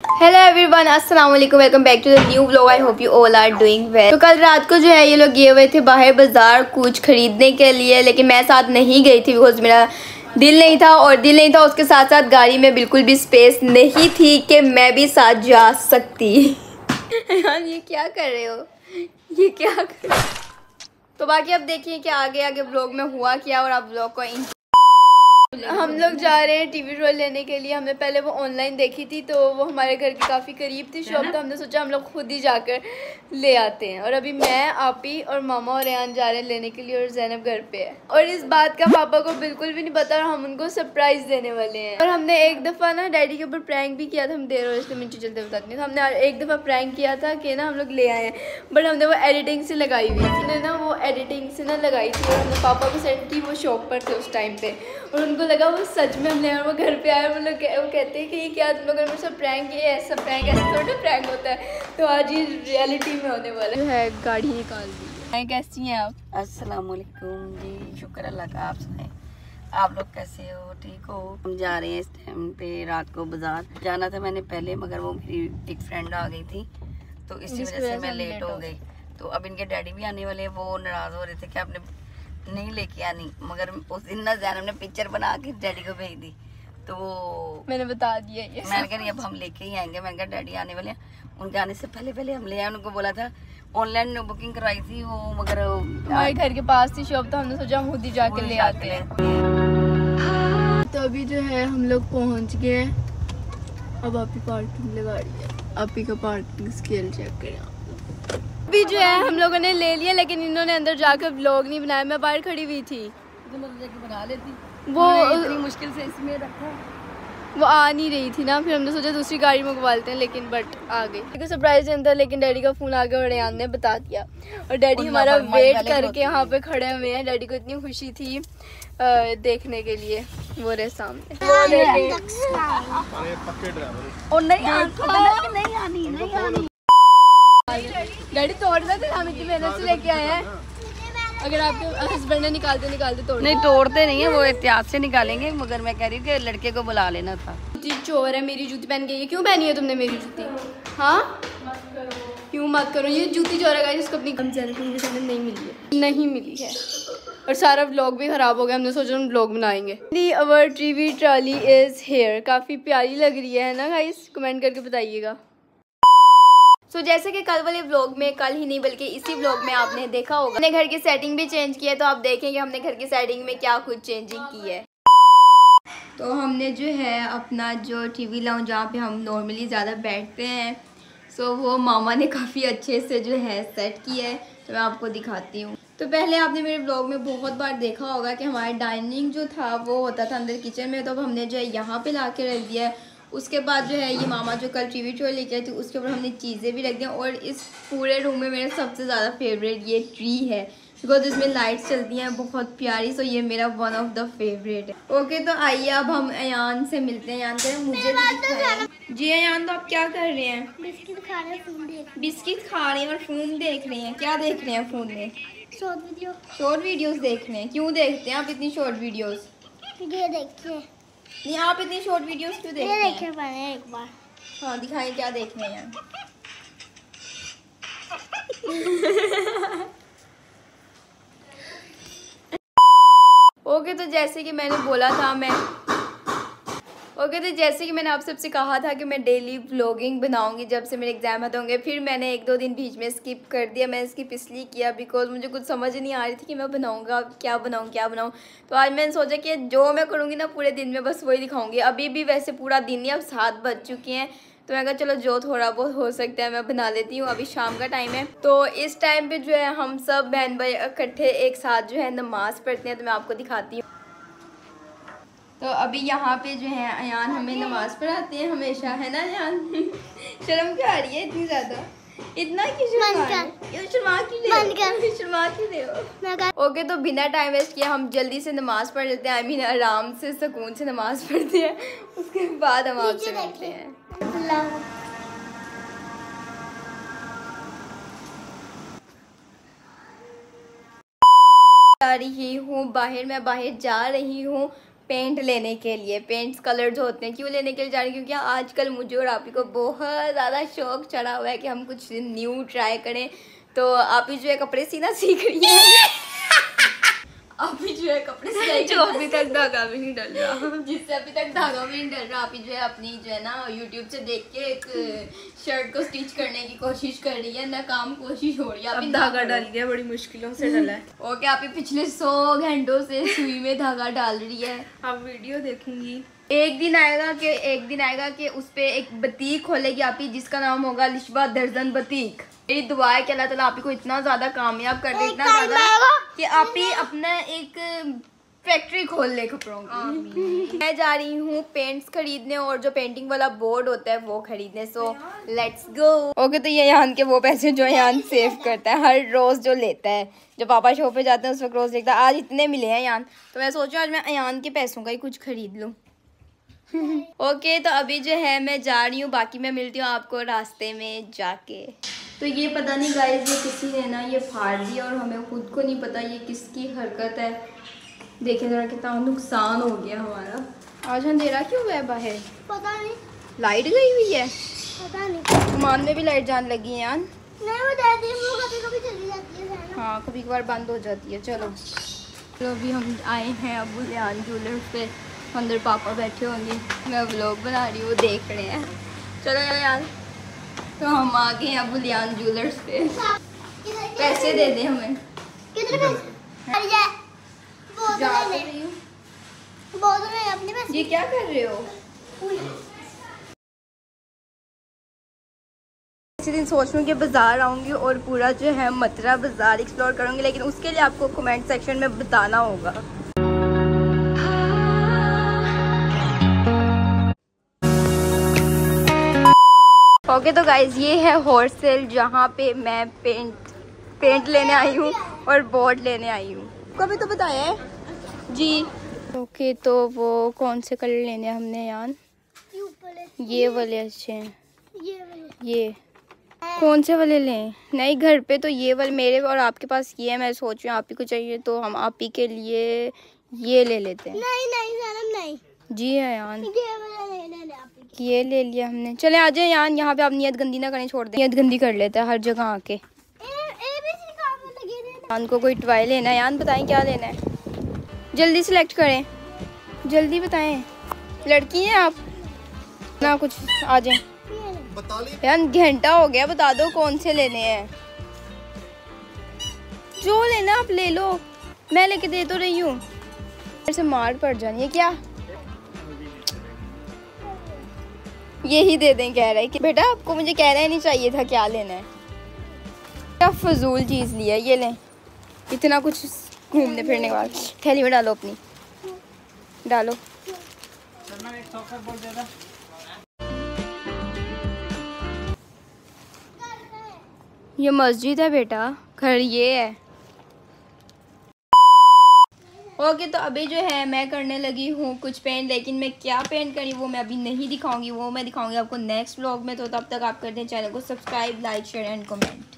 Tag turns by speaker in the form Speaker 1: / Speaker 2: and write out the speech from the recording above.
Speaker 1: Hello everyone अस्सलाम वालेकुम welcome back to the new I hope you all are doing well तो कल रात को जो है ये लोग गए हुए थे बाहर बाज़ार कुछ खरीदने के लिए, लेकिन मैं साथ नहीं गई थी बिकॉज़ मेरा दिल नहीं था और दिल नहीं था उसके साथ साथ गाड़ी में बिल्कुल भी स्पेस नहीं थी कि मैं भी साथ जा सकती। यार, ये क्या कर रहे हो? ये क्या कर तो बाकी अब देखिए कि आगे आगे ब्लॉग में हुआ क्या और आप ब्लॉग को हम लोग जा रहे हैं टीवी रोल लेने के लिए। हमने पहले वो ऑनलाइन देखी थी तो वो हमारे घर के काफ़ी करीब थी शॉप तो हमने सोचा हम लोग खुद ही जाकर ले आते हैं। और अभी मैं आपी और मामा और रेहान जा रहे हैं लेने के लिए और जैनब घर पे है। और इस बात का पापा को बिल्कुल भी नहीं पता और हम उनको सरप्राइज़ देने वाले हैं। और हमने एक दफ़ा ना डैडी के ऊपर प्रैंक भी किया था हम देर और इसलिए मिनट चलते बताते हैं तो हमने एक दफ़ा प्रैंक किया था कि ना हम लोग ले आए हैं। बट हमने वो एडिटिंग से लगाई हुई थी। ना वो एडिटिंग से ना लगाई थी और हमने पापा को सेंड की वो शॉप पर थे उस टाइम पे। और उनको लगा वो सच में हमने वो घर पे आए वो लोग वो कहते हैं कि ये क्या तुम लोगों ने सब प्रैंक किया ऐसा प्रैंक ऐसा थोड़ा प्रैंक होता है। तो आज ये रियलिटी में होने वाला है। गाड़ी निकाल दी। कैसी हैं आप?
Speaker 2: अस्सलाम वालेकुम जी शुक्र अल्लाह का आप सुनाए। आप लोग कैसे हो? ठीक हो? हम जा रहे हैं इस टाइम पे रात को बाज़ार। जाना था मैंने पहले मगर वो मेरी एक फ्रेंड आ गई थी तो इसी वजह से मैं लेट हो गई। तो अब इनके डैडी भी आने वाले वो नाराज़ हो रहे थे कि आपने नहीं लेके आनी मगर उस दिन ना जैनब ने पिक्चर बना के डैडी को भेज दी। तो
Speaker 1: मैंने बता दिया ये
Speaker 2: मैंने कहा अब हम लेके ही आएँगे। मैंने कहा डैडी आने वाले हैं। उनके आने से पहले पहले हम ले आए। उनको बोला था ऑनलाइन बुकिंग करवाई थी वो मगर
Speaker 1: हमारे घर के पास थी शॉप तो हमने सोचा हम खुद ही जाके ले आते हैं। तो अभी जो है हम लोग पहुँच गए अब आपकी पार्किंग लगा रही है। आपी का पार्किंग स्केल चेक करें भी जो है हम लोगों ने ले लिया लेकिन इन्होंने अंदर जाकर ब्लॉग नहीं बनाया। मैं बाहर खड़ी हुई थी।
Speaker 2: तो बना लेती।
Speaker 1: वो
Speaker 2: इतनी मुश्किल से इसमें रखा।
Speaker 1: वो आ नहीं रही थी ना फिर हमने सोचा दूसरी गाड़ी मंगवा लेते हैं लेकिन बट आ गई। देखो सरप्राइज़ था लेकिन डैडी का फ़ोन आ गया और रेहान ने बता दिया। और डैडी हमारा वेट करके यहाँ पे खड़े हुए हैं। डैडी को इतनी खुशी थी आ, देखने के लिए। वो रहे सामने।
Speaker 2: और नहीं नहीं आनी नहीं आनी
Speaker 1: डैडी तोड़ दे हम इतनी मेहनत से लेके आए हैं। अगर आपके हस्बैंड ने निकालते निकालते तोड़
Speaker 2: नहीं तोड़ते नहीं है वो एहतियात से निकालेंगे मगर मैं कह रही हूँ कि लड़के को बुला लेना था।
Speaker 1: जी चोर है मेरी जूती पहन के ये क्यों पहनी है तुमने मेरी जूती? हाँ? क्यों मत करो ये जूती चोर है जिसको अपनी कम से नहीं मिली है। नहीं मिली है। और सारा ब्लॉग भी ख़राब हो गया हमने सोचा हम ब्लॉग बनाएँगे। The our TV trolley is here काफ़ी प्यारी लग रही है ना गाइस कमेंट करके बताइएगा। सो so, जैसे कि कल वाले व्लॉग में कल ही नहीं बल्कि इसी व्लॉग में आपने देखा होगा। हमने घर की सेटिंग भी चेंज की है तो आप देखें कि हमने घर की सेटिंग में क्या कुछ चेंजिंग की है। तो हमने जो है अपना जो टीवी लाउंज जहाँ पे हम नॉर्मली ज़्यादा बैठते हैं सो वो मामा ने काफ़ी अच्छे से जो है सेट किया है तो मैं आपको दिखाती हूँ। तो पहले आपने मेरे ब्लॉग में बहुत बार देखा होगा कि हमारा डाइनिंग जो था वो होता था अंदर किचन में तो अब हमने जो है यहाँ पे ला के रख दिया है। उसके बाद जो है ये मामा जो कल टी वी शो लेके आई थी उसके ऊपर हमने चीज़ें भी रख दी और इस पूरे रूम में मेरा सबसे ज़्यादा फेवरेट ये ट्री है। बिकॉज़ इसमें लाइट्स चलती हैं बहुत प्यारी सो ये मेरा वन ऑफ़ द फेवरेट है। ओके तो आइए अब हम अयान से मिलते हैं। अयान करें मुझे भी जी अयान तो आप क्या कर रहे हैं?
Speaker 3: बिस्किट खा रहे हैं
Speaker 1: बिस्किट खा रहे हैं और फ़ोन देख रहे हैं। क्या देख रहे हैं फ़ोन में?
Speaker 3: शॉर्ट वीडियो
Speaker 1: शॉर्ट वीडियोस देख रहे हैं। क्यों देखते हैं आप इतनी शॉर्ट वीडियोस
Speaker 3: ये देखिए।
Speaker 1: नहीं आप इतनी शॉर्ट वीडियोस क्यों देखते हैं?
Speaker 3: देखे मैंने एक बार।
Speaker 1: हाँ दिखाएँ क्या देखने हैं? ओके तो जैसे कि मैंने बोला था मैं ओके तो जैसे कि मैंने आप सबसे कहा था कि मैं डेली व्लॉगिंग बनाऊँगी जब से मेरे एग्ज़ाम खत्म होंगे, फिर मैंने एक दो दिन बीच में स्किप कर दिया, मैंने स्किप इसलिए किया बिकॉज़ मुझे कुछ समझ नहीं आ रही थी कि मैं बनाऊँगा, क्या बनाऊँ क्या बनाऊँ। तो आज मैंने सोचा कि जो मैं करूँगी ना पूरे दिन में बस वही दिखाऊँगी। अभी भी वैसे पूरा दिन ही अब सात बज चुके हैं तो मैं कहा चलो जो थोड़ा बहुत हो सकता है मैं बना लेती हूँ, अभी शाम का टाइम है। तो इस टाइम पे जो है हम सब बहन भाई इकट्ठे एक साथ जो है नमाज़ पढ़ते हैं तो मैं आपको दिखाती हूँ। तो अभी यहाँ पे जो है अयान हमें नमाज़ पढ़ाते हैं हमेशा है ना अयान? शर्म क्यों आ रही है इतनी ज़्यादा? इतना क्यों शर्मा शर्मा क्यों दे ओके तो बिना टाइम वेस्ट किया हम जल्दी से नमाज़ पढ़ लेते हैं। आई मीन आराम से सुकून से नमाज़ पढ़ते हैं। उसके बाद हम आपसे मिलते हैं। जा रही हूँ बाहर मैं बाहर जा रही हूँ। पेंट लेने के लिए पेंट्स कलर जो होते हैं, क्यों लेने के लिए जा रहे हैं? क्योंकि आजकल मुझे और आप ही को बहुत ज़्यादा शौक चढ़ा हुआ है कि हम कुछ न्यू ट्राई करें। तो आप ही जो है कपड़े सीना सीख रही है। जो है कपड़े सिलाई
Speaker 2: जो अभी तक धागा भी नहीं डल रहा।
Speaker 1: जिससे अभी तक धागा भी नहीं डल रहा। अभी जो है अपनी जो है ना यूट्यूब से देख के एक शर्ट को स्टिच करने की कोशिश कर रही है। ना काम कोशिश हो रही है।
Speaker 2: अब धागा डाल गया बड़ी मुश्किलों से डला है।
Speaker 1: ओके आप ही पिछले सौ घंटों से सुई में धागा डाल रही है।
Speaker 2: अब वीडियो देखूँगी।
Speaker 1: एक दिन आएगा कि एक दिन आएगा कि उस पे एक बतीक खोलेगी आप ही जिसका नाम होगा लिशबा दर्जन बतीक। मेरी दुआ है कि अल्लाह ताला आप ही को इतना ज़्यादा कामयाब कर दे इतना ज़्यादा कि आप ही अपना एक फैक्ट्री खोल ले कपड़ों की। मैं जा रही हूँ पेंट्स खरीदने और जो पेंटिंग वाला बोर्ड होता है वो खरीदने सो लेट्स गो ओके तो ये यहाँ के वो पैसे जो यहाँ सेव करता है हर रोज जो लेता है जब पापा शो पे जाते हैं उस वक्त रोज देखता है आज इतने मिले हैं यान तो मैं सोचूं आज मैं अयान के पैसों का ही कुछ खरीद लूँ। ओके तो अभी जो है मैं जा रही हूँ बाकी मैं मिलती हूँ आपको रास्ते में जाके। तो ये पता नहीं गाइस ये किसी ने ना ये फाड़ दिया और हमें खुद को नहीं पता ये किसकी हरकत है। देखे जरा कितना नुकसान हो गया हमारा। आज अंधेरा क्यों हुआ है बाहर?
Speaker 3: पता नहीं।
Speaker 1: लाइट गई हुई है?
Speaker 3: पता नहीं।
Speaker 1: सामान में भी लाइट जान लगी है यार
Speaker 3: नहीं वो कभी कभी चली जाती है
Speaker 1: हाँ कभी कभार बंद हो जाती है चलो। तो अभी हम आए हैं अबू लियान ज्वेलर्स पे। अंदर पापा बैठे होंगे। मैं व्लॉग बना रही हूँ वो देख रहे हैं। चलो यार। तो हम आ गए हैं अबू लियान ज्वेलर्स पे। पैसे दे दे हमें।
Speaker 3: किधर ये बहुत
Speaker 1: जा
Speaker 3: रहे
Speaker 1: रही
Speaker 3: बहुत रहे अपने पैसे।
Speaker 1: ये क्या कर रहे हो? इसी दिन सोच रही हूँ कि बाज़ार आऊँगी और पूरा जो है मथुरा बाज़ार एक्सप्लोर करूँगी लेकिन उसके लिए आपको कमेंट सेक्शन में बताना होगा। ओके तो गाइज़ ये है होलसेल जहाँ पे मैं पेंट पेंट लेने आई हूँ और बोर्ड लेने आई हूँ। कभी तो बताया है। जी। ओके okay, तो वो कौन से कलर लेने हमने यार
Speaker 3: ये ले
Speaker 1: वाले अच्छे हैं।
Speaker 3: ये
Speaker 1: ये। कौन से वाले लें? नहीं घर पे तो ये वाले मेरे और आपके पास ये है मैं सोच रही हूँ आप ही को चाहिए तो हम आप ही के लिए ये ले लेते हैं।
Speaker 3: नहीं नहीं सनम नहीं।
Speaker 1: जी है यार
Speaker 3: ये वाला नहीं नहीं आप। ही
Speaker 1: ये ले लिया हमने। चले आ जाए यार यहाँ पे आप नियत गंदी ना करें छोड़ दें। नियत गंदी कर लेते हैं हर जगह आके। यान को कोई टॉय लेना है। यान बताएँ क्या लेना है? जल्दी सिलेक्ट करें। जल्दी बताएँ। लड़की हैं आप? ना कुछ आ जाए। यार घंटा हो गया बता दो कौन से लेने हैं। जो लेना आप ले लो। मैं लेके दे तो रही हूँ। से मार पड़ जानी है क्या? यही दे दें, कह रहे कि बेटा आपको मुझे कहना ही नहीं चाहिए था क्या लेना है। क्या फजूल चीज़ लिया ये लें। इतना कुछ घूमने फिरने के बाद। थैली में डालो अपनी। डालो। ये मस्जिद है बेटा, घर ये है। ओके तो अभी जो है मैं करने लगी हूँ कुछ पेंट लेकिन मैं क्या पेंट करी वो मैं अभी नहीं दिखाऊँगी, वो मैं दिखाऊँगी आपको नेक्स्ट ब्लॉग में तो तब तक आप कर दें चैनल को subscribe like share and comment